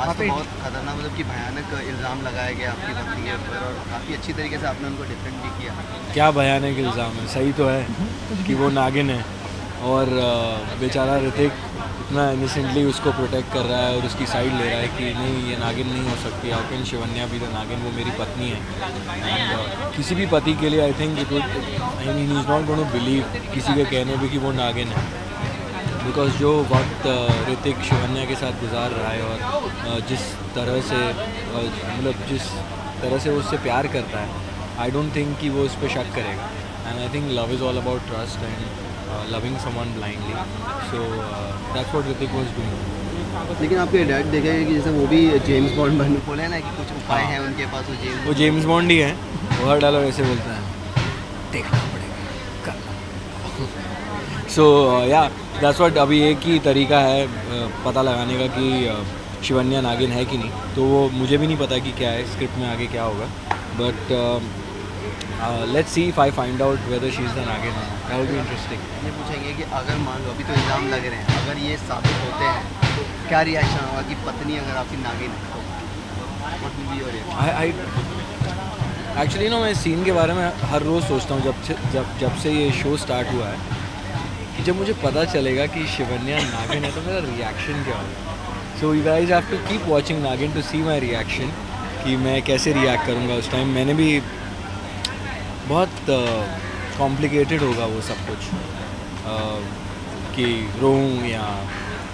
आज तो बहुत खतरनाक मतलब कि भयानक इल्ज़ाम लगाया गया आपकी पत्नी के ऊपर और काफ़ी अच्छी तरीके से आपने उनको डिफेंड भी किया। क्या भयानक इल्ज़ाम है? सही तो है कि वो नागिन है और बेचारा ऋतिक इतना इनोसेंटली उसको प्रोटेक्ट कर रहा है और उसकी साइड ले रहा है कि नहीं ये नागिन नहीं हो सकती। हाउ कैन शिवन्या भी द नागिन? वो मेरी पत्नी है। एंड किसी भी पति के लिए I think it would I mean is not going to believe किसी के कहने भी कि वो नागिन है। बिकॉज़ जो वक्त ऋतिक शिवन्या के साथ गुजार रहा है और जिस तरह से मतलब जिस तरह से वो उससे प्यार करता है आई डोंट थिंक कि वो उस पर शक करेगा। And I think love is all about trust and loving someone blindly so that's what Hrithik was doing लेकिन आपके डैड देखे कि जैसे वो भी जेम्स बॉन्ड बन बोले ना कि कुछ उपाय हैं। उनके पास वो जेम्स वो जेम्स बॉन्ड ही है। वो हर डायलॉग ऐसे बोलता है देखना पड़ेगा करना सो या दैट्स व्हाट अभी एक ही तरीका है पता लगाने का कि शिवन्या नागिन है कि नहीं। तो वो मुझे भी नहीं पता कि क्या है स्क्रिप्ट में आगे क्या होगा। But let's see if I find out whether she is the Nagin that will be interesting ये पूछेंगे कि अगर मान लो अभी तो इल्ज़ाम लग रहे हैं अगर ये साबित होते हैं तो क्या रिएक्शन होगा कि पत्नी अगर आपकी नागिन है? तो आई एक्चुअली ना मैं सीन के बारे में हर रोज़ सोचता हूँ जब से जब जब से ये शो स्टार्ट हुआ है। कि जब मुझे पता चलेगा कि शिवन्या नागिन है तो मेरा रिएक्शन क्या होगा? So you guys have to keep watching Nagin to see my reaction कि मैं कैसे रिएक्ट करूँगा उस टाइम मैंने भी बहुत कॉम्प्लिकेटेड uh, होगा वो सब कुछ। Uh, कि रोऊं या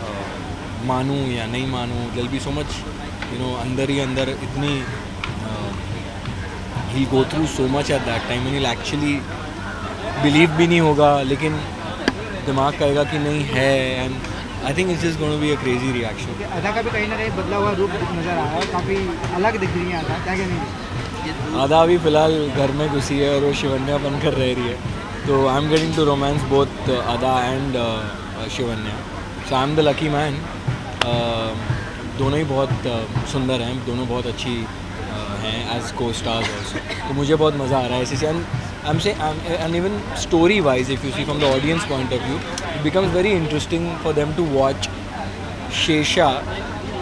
uh, मानूं या नहीं मानूं दिल be so much you know अंदर ही अंदर इतनी ही go through so much at that time and actually believe भी नहीं होगा लेकिन दिमाग कहेगा कि नहीं है and I think it's is going be a crazy reaction Ada का भी कहीं ना कहीं बदला हुआ रूप नज़र आ रहा है काफ़ी अलग दिख रही है अदा क्या कहने ये दो- आधा अभी फ़िलहाल घर में घुसी है और वो शिवन्या बनकर रह रही है। तो I am getting to romance both Ada and Shivanya so I am the lucky man दोनों ही बहुत uh, सुंदर हैं दोनों बहुत अच्छी uh, हैं एज को स्टार्स ऑल्सो तो मुझे बहुत मज़ा आ रहा है इसी से आई एम से and even story wise if you see from the audience point of view it becomes very interesting for them to watch Shesha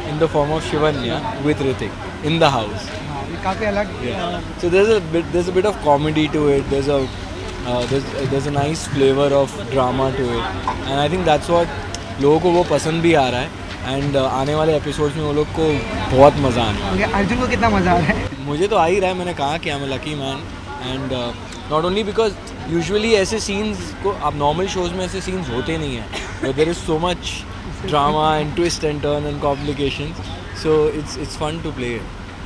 in the form of Shivanya with Ritik in the house. हाँ काफ़ी अलग Yeah. So there's a bit there's a bit of comedy to it. There's a uh, there's there's a nice flavor of drama to it, and I think that's what लोगों को वो पसंद भी आ रहा है. एंड आने वाले एपिसोड्स में वो लोग को बहुत मज़ा आने अर्जुन को कितना मज़ा आ रहा है? है मुझे तो आ ही रहा है. मैंने कहा कि I am lucky man and not only because usually ऐसे सीन्स को आप नॉर्मल शोज़ में ऐसे सीन्स होते नहीं हैं there is so much drama and twist and turn and complication so it's it's fun to play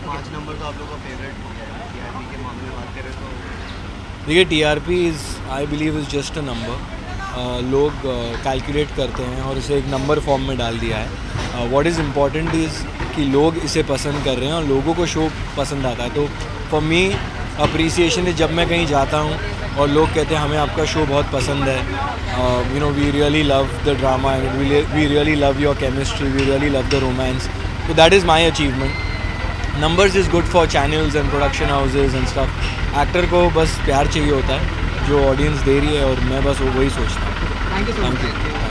पाँच नंबर तो आप लोगों का फेवरेट हो गया है। के मामले में बात करें तो। देखिए T R P is I believe is just a number लोग कैलकुलेट करते हैं और इसे एक नंबर फॉर्म में डाल दिया है। वॉट इज़ इंपॉर्टेंट इज़ कि लोग इसे पसंद कर रहे हैं और लोगों को शो पसंद आता है। तो फॉर मी अप्रिसिएशन है जब मैं कहीं जाता हूँ और लोग कहते हैं हमें आपका शो बहुत पसंद है। You know we really love the drama and we really love your chemistry we really love the romance तो that is my achievement numbers is good for channels and production houses and stuff actor को बस प्यार चाहिए होता है जो audience they रही है और मैं बस वो वही सोचता हूँ। Thank you thank you